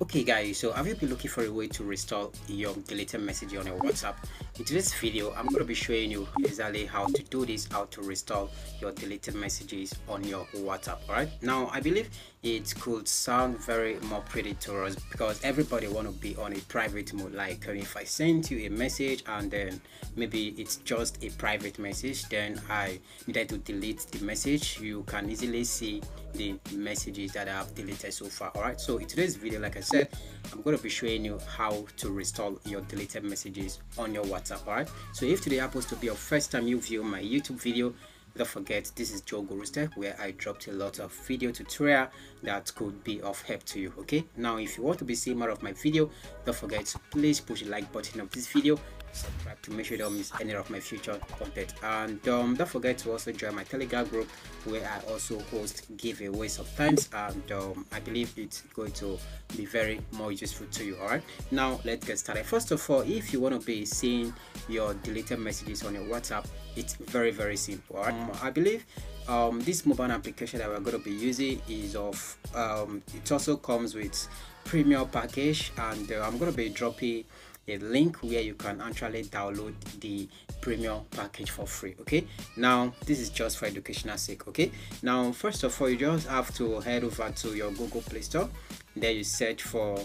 okay guys so have you been looking for a way to restore your deleted message on your whatsapp? In today's video i'm going to be showing you exactly how to do this how to restore your deleted messages on your whatsapp all right now i believe it could sound very more pretty to us because everybody want to be on a private mode. Like uh, if i send you a message and then maybe it's just a private message then i needed to delete the message you can easily see the messages that i have deleted so far all right so in today's video like i said i'm going to be showing you how to restore your deleted messages on your whatsapp all right so if today happens to be your first time you view my youtube video don't forget this is Joe Gurus Tech where i dropped a lot of video tutorial that could be of help to you okay? Now if you want to be seeing more of my video don't forget please push the like button of this video subscribe to make sure you don't miss any of my future content. And um, don't forget to also join my telegram group where i also host giveaways of times. And um, i believe it's going to be very more useful to you all right now let's get started. First of all if you want to be seeing your deleted messages on your whatsapp it's very very simple right? um, i believe um, this mobile application that we're going to be using is of um, it also comes with premium package and uh, i'm going to be dropping a link where you can actually download the premium package for free okay? Now this is just for educational sake okay? Now first of all you just have to head over to your google play store. There you search for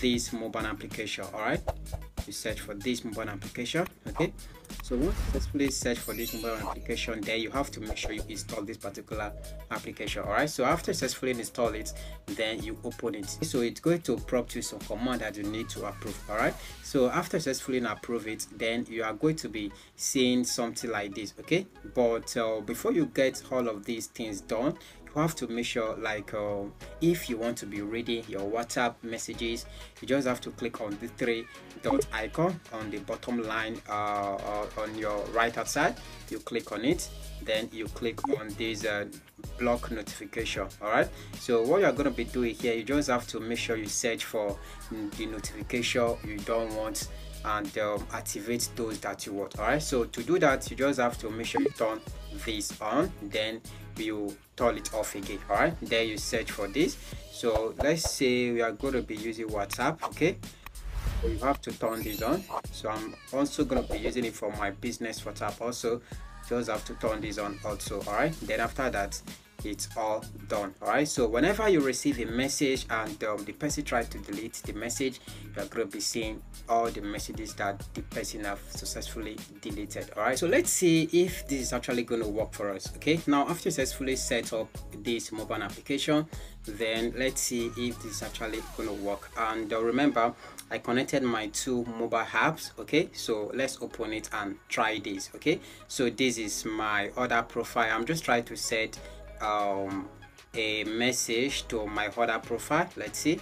this mobile application all right? You search for this mobile application okay so once you successfully search for this mobile application then you have to make sure you install this particular application all right so after successfully install it then you open it. So it's going to prompt you some command that you need to approve all right so after successfully approve it then you are going to be seeing something like this okay? But uh, before you get all of these things done you have to make sure like uh, if you want to be reading your whatsapp messages you just have to click on the three dot icon on the bottom line uh, uh, on your right hand side. You click on it then you click on this uh, block notification all right? So what you're going to be doing here you just have to make sure you search for the notification you don't want and um, activate those that you want all right? So to do that you just have to make sure you turn this on then you turn it off again all right then you search for this. So let's say we are going to be using whatsapp okay? So you have to turn this on. So i'm also going to be using it for my business whatsapp also. Just have to turn this on also all right then after that it's all done all right? So whenever you receive a message and um, the person tries to delete the message you're going to be seeing all the messages that the person have successfully deleted all right? So let's see if this is actually going to work for us okay? Now after successfully set up this mobile application then let's see if this is actually going to work. And uh, remember i connected my two mobile apps okay? So let's open it and try this okay? So this is my other profile. I'm just trying to set um, a message to my other profile. Let's see.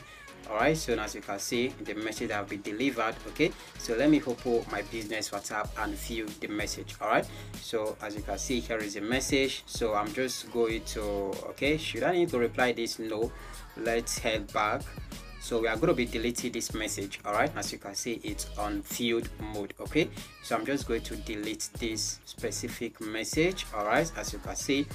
All right so as you can see the message that will be delivered okay? So let me open my business whatsapp and view the message all right? So as you can see here is a message. So i'm just going to okay should i need to reply this? No. Let's head back so we are going to be deleting this message all right as you can see it's on field mode okay? So i'm just going to delete this specific message all right as you can see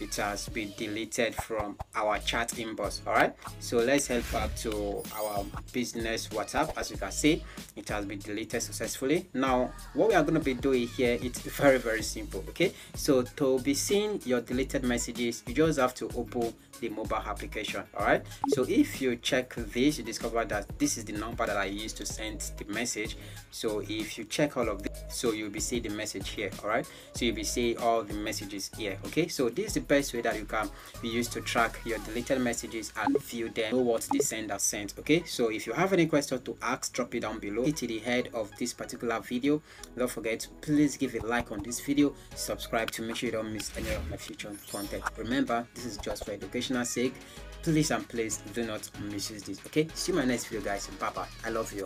it has been deleted from our chat inbox all right so let's head back to our business whatsapp. As you can see it has been deleted successfully. Now what we are going to be doing here it's very very simple okay? So to be seeing your deleted messages you just have to open the mobile application all right so if you check this you discover that this is the number that i used to send the message. So if you check all of this so you'll be seeing the message here all right? So you'll be seeing all the messages here okay? So this is the best way that you can be used to track your deleted messages and view them know what the sender sent okay? So if you have any question to ask drop it down below. Hit the head of this particular video. Don't forget please give a like on this video. Subscribe to make sure you don't miss any of my future content. Remember this is just for educational sake. Please and please do not misuse this okay? See you in my next video guys. Bye bye i love you